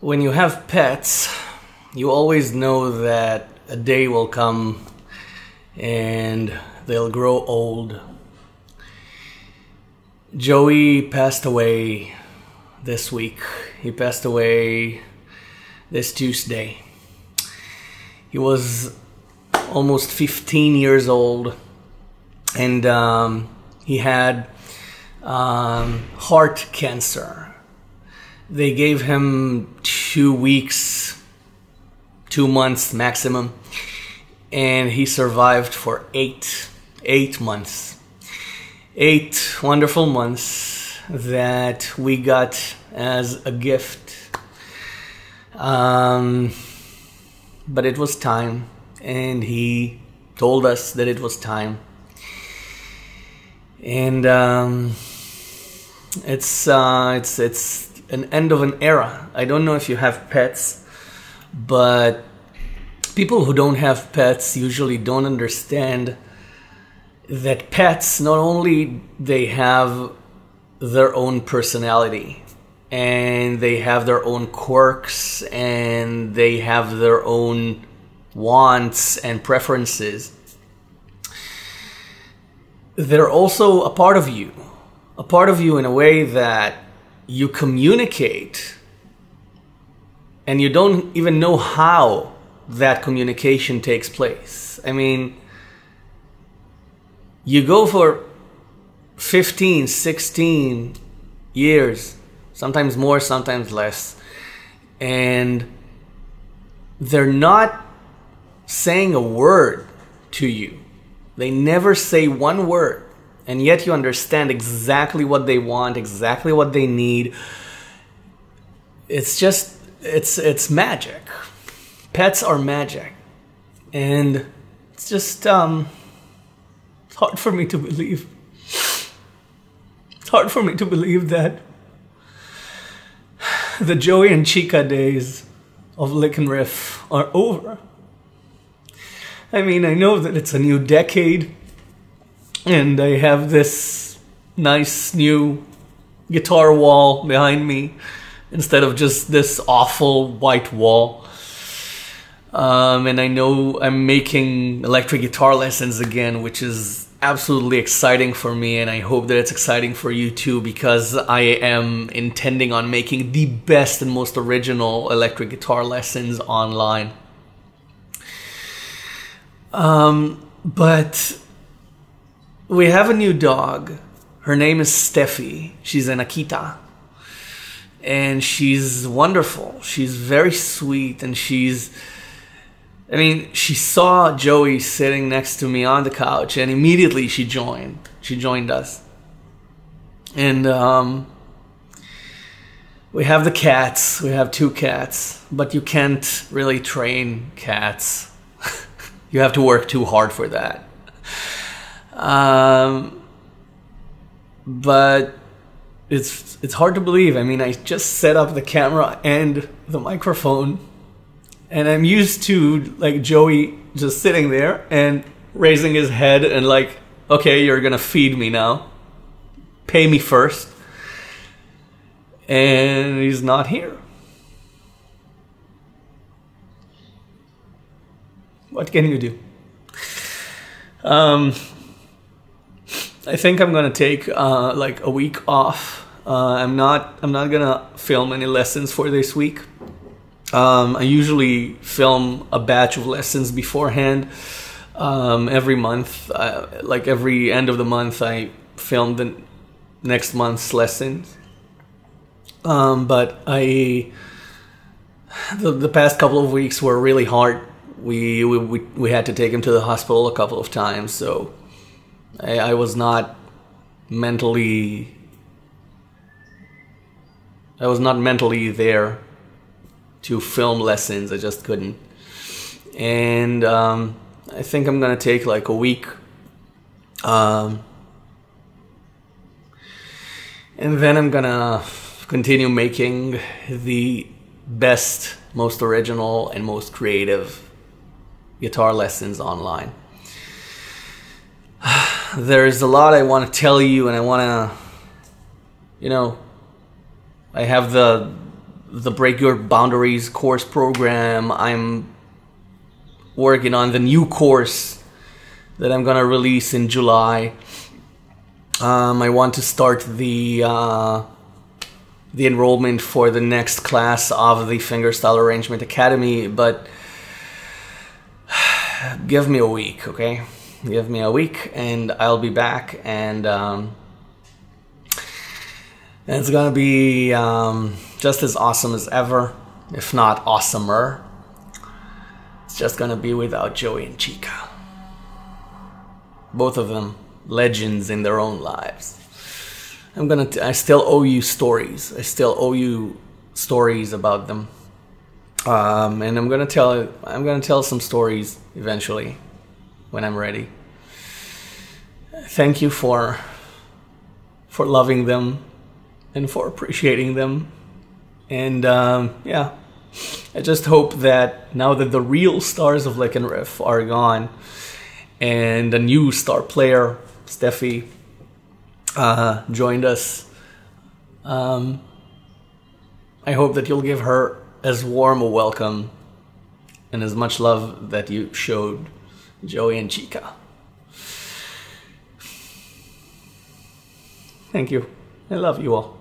when you have pets, you always know that a day will come and they'll grow old. Joey passed away this week. He passed away this Tuesday. He was almost 15 years old and um, he had um, heart cancer they gave him two weeks, two months maximum, and he survived for eight, eight months. Eight wonderful months that we got as a gift. Um, but it was time, and he told us that it was time. And um, it's uh, it's it's an end of an era. I don't know if you have pets, but people who don't have pets usually don't understand that pets not only they have their own personality and they have their own quirks and they have their own wants and preferences they're also a part of you a part of you in a way that you communicate and you don't even know how that communication takes place. I mean, you go for 15, 16 years, sometimes more, sometimes less, and they're not saying a word to you. They never say one word and yet you understand exactly what they want, exactly what they need. It's just it's it's magic. Pets are magic. And it's just um it's hard for me to believe. It's hard for me to believe that the Joey and Chica days of Lick and Riff are over. I mean, I know that it's a new decade and I have this nice new guitar wall behind me instead of just this awful white wall. Um, and I know I'm making electric guitar lessons again, which is absolutely exciting for me, and I hope that it's exciting for you too, because I am intending on making the best and most original electric guitar lessons online. Um, but we have a new dog. Her name is Steffi. She's an Akita. And she's wonderful. She's very sweet and she's I mean, she saw Joey sitting next to me on the couch and immediately she joined. She joined us. And um we have the cats. We have two cats, but you can't really train cats. you have to work too hard for that. Um, but it's it's hard to believe. I mean, I just set up the camera and the microphone, and I'm used to like Joey just sitting there and raising his head and like, okay, you're gonna feed me now. Pay me first. And he's not here. What can you do? Um, I think I'm gonna take uh, like a week off. Uh, I'm not. I'm not gonna film any lessons for this week. Um, I usually film a batch of lessons beforehand. Um, every month, uh, like every end of the month, I film the next month's lessons. Um, but I, the, the past couple of weeks were really hard. We, we we we had to take him to the hospital a couple of times, so I, I was not mentally I was not mentally there to film lessons. I just couldn't. And um, I think I'm gonna take like a week. Um, and then I'm gonna continue making the best, most original, and most creative guitar lessons online there's a lot I want to tell you, and I want to, you know, I have the the Break Your Boundaries course program. I'm working on the new course that I'm gonna release in July. Um, I want to start the uh, the enrollment for the next class of the Fingerstyle Arrangement Academy, but give me a week, okay? Give me a week, and I'll be back, and um, it's gonna be um, just as awesome as ever, if not awesomer. It's just gonna be without Joey and Chica. Both of them legends in their own lives. I'm gonna. T- I still owe you stories. I still owe you stories about them. Um, and I'm gonna tell. I'm gonna tell some stories eventually, when I'm ready. Thank you for for loving them and for appreciating them. And um, yeah, I just hope that now that the real stars of and Riff are gone, and a new star player, Steffi, uh, joined us. Um, I hope that you'll give her as warm a welcome and as much love that you showed Joey and Chica. Thank you. I love you all.